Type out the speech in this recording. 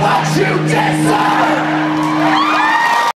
Watch